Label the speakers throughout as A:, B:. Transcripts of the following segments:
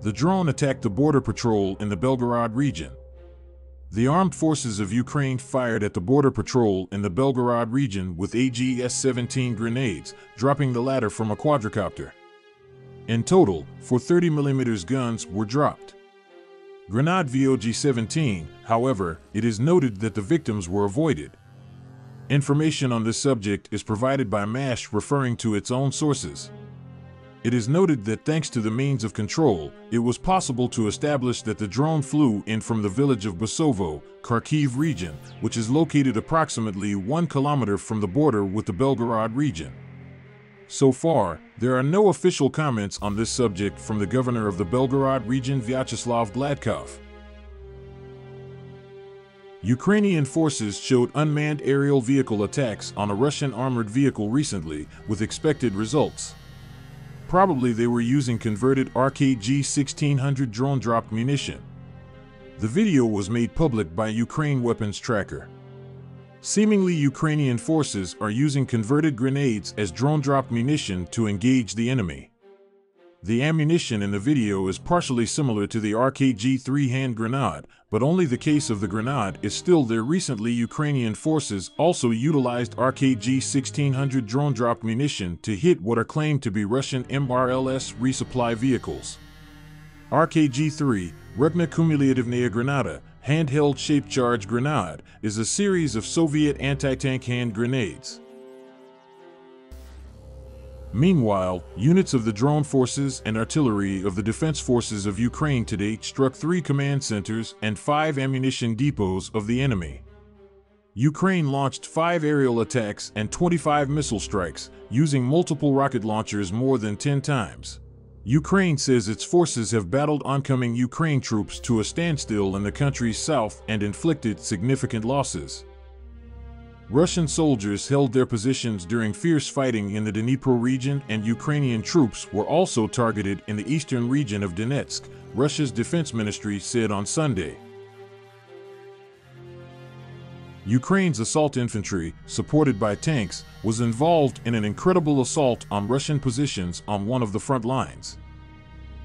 A: The drone attacked the border patrol in the Belgorod region. The armed forces of Ukraine fired at the border patrol in the Belgorod region with AGS-17 grenades, dropping the latter from a quadricopter. In total, four 30mm guns were dropped. Grenade VOG-17, however, it is noted that the victims were avoided. Information on this subject is provided by MASH referring to its own sources. It is noted that thanks to the means of control, it was possible to establish that the drone flew in from the village of Basovo, Kharkiv region, which is located approximately one kilometer from the border with the Belgorod region. So far, there are no official comments on this subject from the governor of the Belgorod region Vyacheslav Gladkov. Ukrainian forces showed unmanned aerial vehicle attacks on a Russian armored vehicle recently, with expected results. Probably they were using converted RKG 1600 drone dropped munition. The video was made public by Ukraine Weapons Tracker. Seemingly Ukrainian forces are using converted grenades as drone dropped munition to engage the enemy. The ammunition in the video is partially similar to the RKG 3 hand grenade, but only the case of the grenade is still there. Recently, Ukrainian forces also utilized RKG 1600 drone dropped munition to hit what are claimed to be Russian MRLS resupply vehicles. RKG 3, Rukna Kumulativnaya Granada, handheld shaped charge grenade, is a series of Soviet anti tank hand grenades. Meanwhile, units of the drone forces and artillery of the defense forces of Ukraine today struck three command centers and five ammunition depots of the enemy. Ukraine launched five aerial attacks and 25 missile strikes, using multiple rocket launchers more than 10 times. Ukraine says its forces have battled oncoming Ukraine troops to a standstill in the country's south and inflicted significant losses. Russian soldiers held their positions during fierce fighting in the Dnipro region and Ukrainian troops were also targeted in the eastern region of Donetsk, Russia's defense ministry said on Sunday. Ukraine's assault infantry, supported by tanks, was involved in an incredible assault on Russian positions on one of the front lines.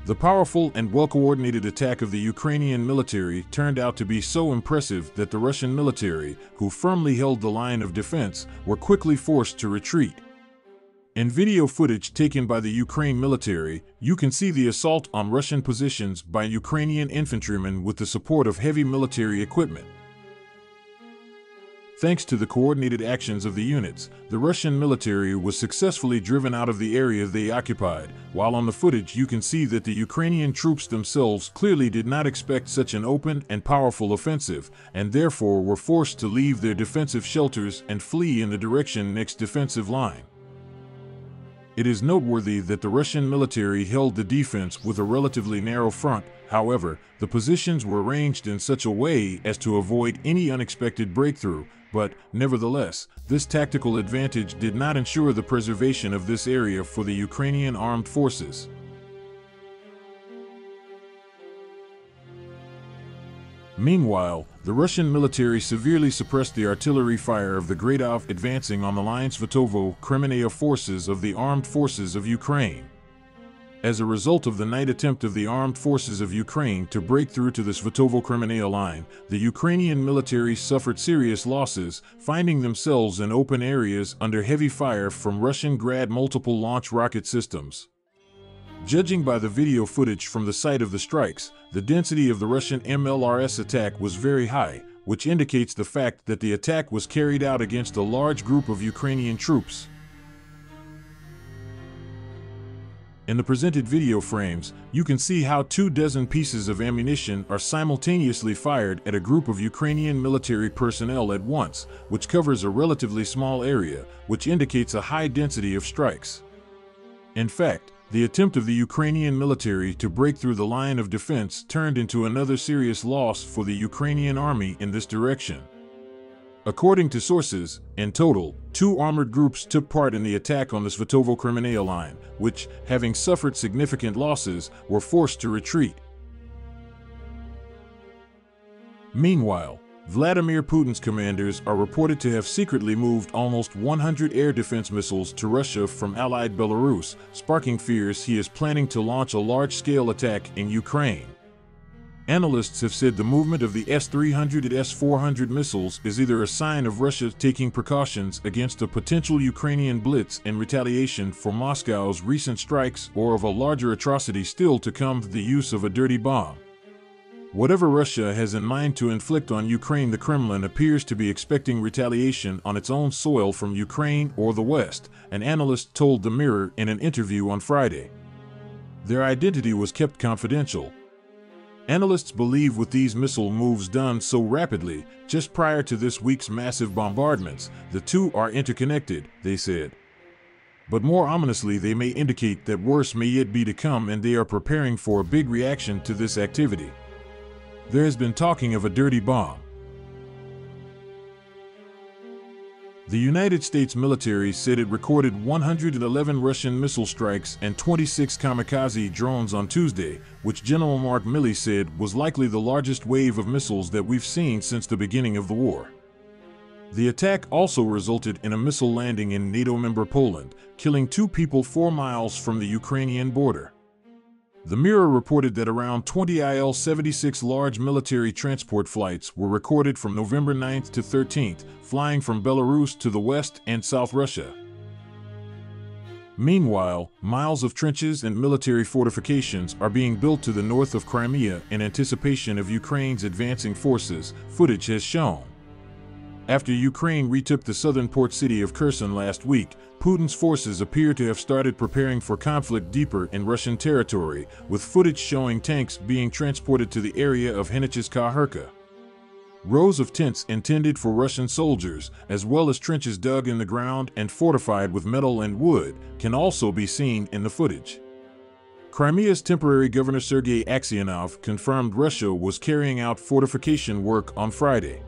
A: The powerful and well-coordinated attack of the Ukrainian military turned out to be so impressive that the Russian military, who firmly held the line of defense, were quickly forced to retreat. In video footage taken by the Ukraine military, you can see the assault on Russian positions by Ukrainian infantrymen with the support of heavy military equipment. Thanks to the coordinated actions of the units, the Russian military was successfully driven out of the area they occupied, while on the footage you can see that the Ukrainian troops themselves clearly did not expect such an open and powerful offensive, and therefore were forced to leave their defensive shelters and flee in the direction next defensive line. It is noteworthy that the Russian military held the defense with a relatively narrow front, however, the positions were arranged in such a way as to avoid any unexpected breakthrough, but, nevertheless, this tactical advantage did not ensure the preservation of this area for the Ukrainian armed forces. Meanwhile, the Russian military severely suppressed the artillery fire of the Gradov advancing on the line Svatovo Kremenaya forces of the armed forces of Ukraine as a result of the night attempt of the armed forces of Ukraine to break through to the Svatovo-Kremenaya line, the Ukrainian military suffered serious losses, finding themselves in open areas under heavy fire from Russian Grad multiple launch rocket systems. Judging by the video footage from the site of the strikes, the density of the Russian MLRS attack was very high, which indicates the fact that the attack was carried out against a large group of Ukrainian troops. In the presented video frames, you can see how two dozen pieces of ammunition are simultaneously fired at a group of Ukrainian military personnel at once, which covers a relatively small area, which indicates a high density of strikes. In fact, the attempt of the Ukrainian military to break through the line of defense turned into another serious loss for the Ukrainian army in this direction. According to sources, in total, two armored groups took part in the attack on the Svatovo-Kremenaya line, which, having suffered significant losses, were forced to retreat. Meanwhile, Vladimir Putin's commanders are reported to have secretly moved almost 100 air defense missiles to Russia from allied Belarus, sparking fears he is planning to launch a large-scale attack in Ukraine. Analysts have said the movement of the S-300 and S-400 missiles is either a sign of Russia taking precautions against a potential Ukrainian blitz in retaliation for Moscow's recent strikes or of a larger atrocity still to come, the use of a dirty bomb. Whatever Russia has in mind to inflict on Ukraine, the Kremlin appears to be expecting retaliation on its own soil from Ukraine or the West, an analyst told The Mirror in an interview on Friday. Their identity was kept confidential, Analysts believe with these missile moves done so rapidly, just prior to this week's massive bombardments, the two are interconnected, they said. But more ominously, they may indicate that worse may yet be to come and they are preparing for a big reaction to this activity. There has been talking of a dirty bomb. The United States military said it recorded 111 Russian missile strikes and 26 kamikaze drones on Tuesday, which General Mark Milley said was likely the largest wave of missiles that we've seen since the beginning of the war. The attack also resulted in a missile landing in NATO member Poland, killing two people four miles from the Ukrainian border. The Mirror reported that around 20 IL 76 large military transport flights were recorded from November 9th to 13th, flying from Belarus to the west and South Russia. Meanwhile, miles of trenches and military fortifications are being built to the north of Crimea in anticipation of Ukraine's advancing forces, footage has shown. After Ukraine retook the southern port city of Kherson last week, Putin's forces appear to have started preparing for conflict deeper in Russian territory, with footage showing tanks being transported to the area of Henichska Rows of tents intended for Russian soldiers, as well as trenches dug in the ground and fortified with metal and wood, can also be seen in the footage. Crimea's temporary governor Sergei Aksionov confirmed Russia was carrying out fortification work on Friday.